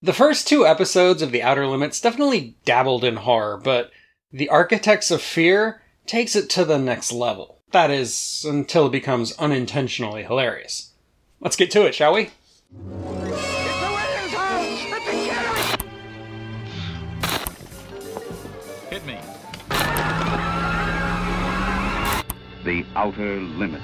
The first two episodes of The Outer Limits definitely dabbled in horror, but The Architects of Fear takes it to the next level. That is, until it becomes unintentionally hilarious. Let's get to it, shall we? Hit me. The Outer Limits.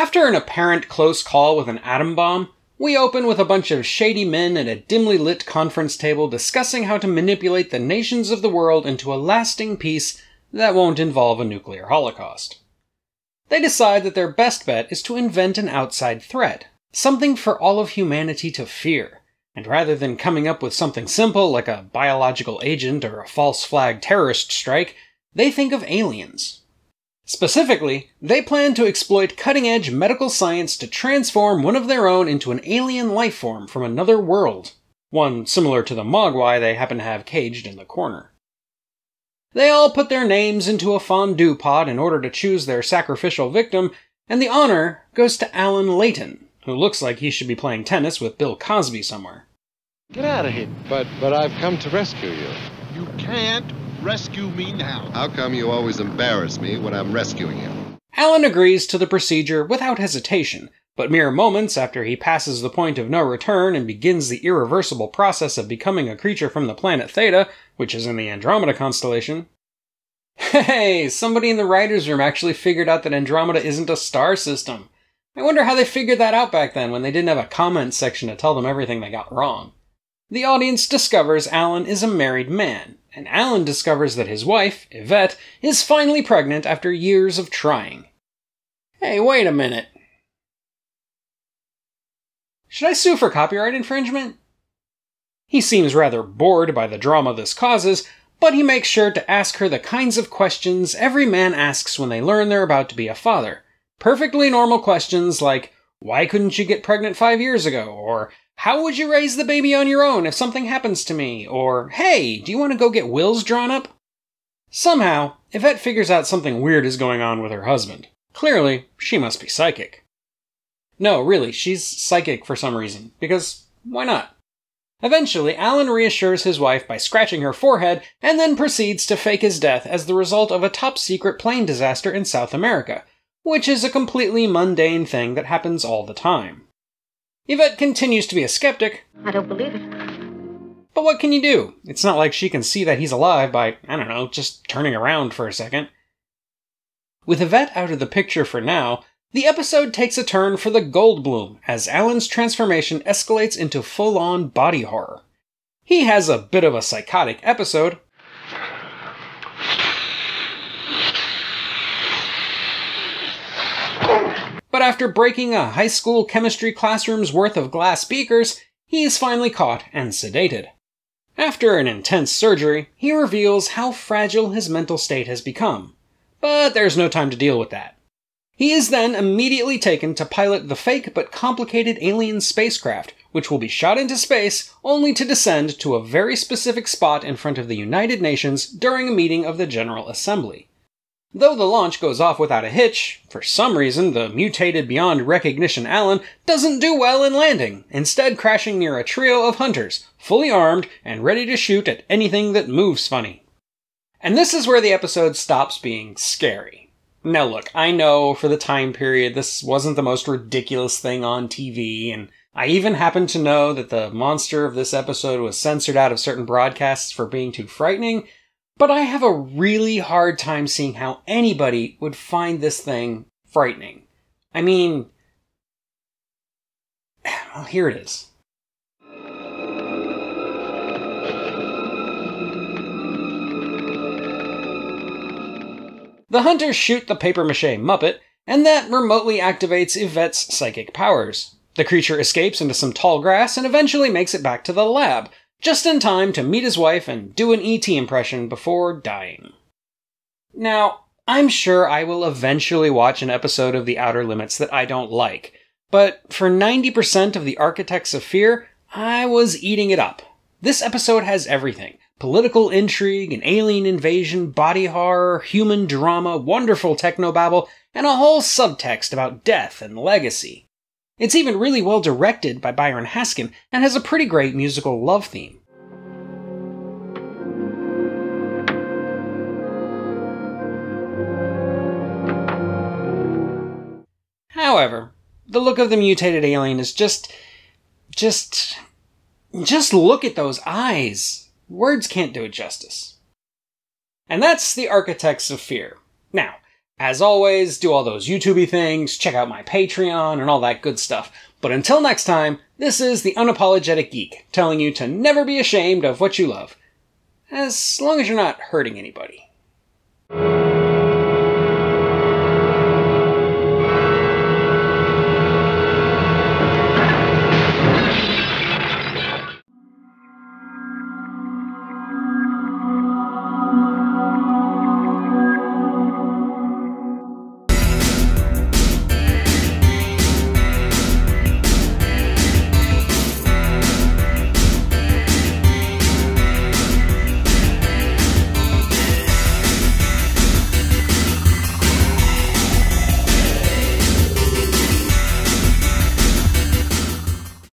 After an apparent close call with an atom bomb, we open with a bunch of shady men at a dimly lit conference table discussing how to manipulate the nations of the world into a lasting peace that won't involve a nuclear holocaust. They decide that their best bet is to invent an outside threat, something for all of humanity to fear. And rather than coming up with something simple like a biological agent or a false flag terrorist strike, they think of aliens. Specifically, they plan to exploit cutting edge medical science to transform one of their own into an alien life form from another world, one similar to the Mogwai they happen to have caged in the corner. They all put their names into a fondue pot in order to choose their sacrificial victim, and the honor goes to Alan Leighton, who looks like he should be playing tennis with Bill Cosby somewhere. Get out of here. But but I've come to rescue you. You can't rescue me now. How come you always embarrass me when I'm rescuing you? Alan agrees to the procedure without hesitation, but mere moments after he passes the point of no return and begins the irreversible process of becoming a creature from the planet Theta, which is in the Andromeda constellation. Hey, somebody in the writer's room actually figured out that Andromeda isn't a star system. I wonder how they figured that out back then when they didn't have a comment section to tell them everything they got wrong. The audience discovers Alan is a married man, and Alan discovers that his wife, Yvette, is finally pregnant after years of trying. Hey, wait a minute. Should I sue for copyright infringement? He seems rather bored by the drama this causes, but he makes sure to ask her the kinds of questions every man asks when they learn they're about to be a father. Perfectly normal questions like, why couldn't you get pregnant five years ago? Or, how would you raise the baby on your own if something happens to me? Or, hey, do you want to go get wills drawn up? Somehow, Yvette figures out something weird is going on with her husband. Clearly, she must be psychic. No, really, she's psychic for some reason, because why not? Eventually, Alan reassures his wife by scratching her forehead and then proceeds to fake his death as the result of a top secret plane disaster in South America, which is a completely mundane thing that happens all the time. Yvette continues to be a skeptic. I don't believe it. But what can you do? It's not like she can see that he's alive by, I don't know, just turning around for a second. With Yvette out of the picture for now, the episode takes a turn for the Goldblum as Alan's transformation escalates into full on body horror. He has a bit of a psychotic episode. But after breaking a high school chemistry classroom's worth of glass beakers, he is finally caught and sedated. After an intense surgery, he reveals how fragile his mental state has become. But there's no time to deal with that. He is then immediately taken to pilot the fake but complicated alien spacecraft, which will be shot into space only to descend to a very specific spot in front of the United Nations during a meeting of the General Assembly. Though the launch goes off without a hitch, for some reason the mutated beyond recognition Alan doesn't do well in landing, instead crashing near a trio of hunters, fully armed and ready to shoot at anything that moves funny. And this is where the episode stops being scary. Now look, I know for the time period this wasn't the most ridiculous thing on TV, and I even happen to know that the monster of this episode was censored out of certain broadcasts for being too frightening, but I have a really hard time seeing how anybody would find this thing frightening. I mean, well, here it is. The hunters shoot the paper mache Muppet, and that remotely activates Yvette's psychic powers. The creature escapes into some tall grass and eventually makes it back to the lab, just in time to meet his wife and do an ET impression before dying. Now, I'm sure I will eventually watch an episode of The Outer Limits that I don't like, but for 90% of the Architects of Fear, I was eating it up. This episode has everything Political intrigue, an alien invasion, body horror, human drama, wonderful technobabble, and a whole subtext about death and legacy. It's even really well directed by Byron Haskin and has a pretty great musical love theme. However, the look of the mutated alien is just. just. just look at those eyes. Words can't do it justice. And that's the Architects of Fear. Now, as always, do all those YouTubey things, check out my Patreon, and all that good stuff. But until next time, this is the Unapologetic Geek, telling you to never be ashamed of what you love. As long as you're not hurting anybody.